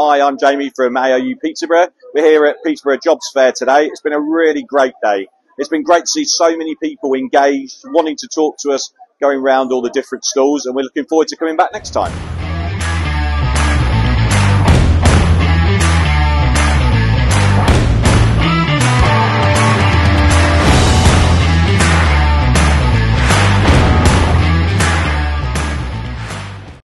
Hi, I'm Jamie from ARU Peterborough. We're here at Peterborough Jobs Fair today. It's been a really great day. It's been great to see so many people engaged, wanting to talk to us, going around all the different stalls, and we're looking forward to coming back next time.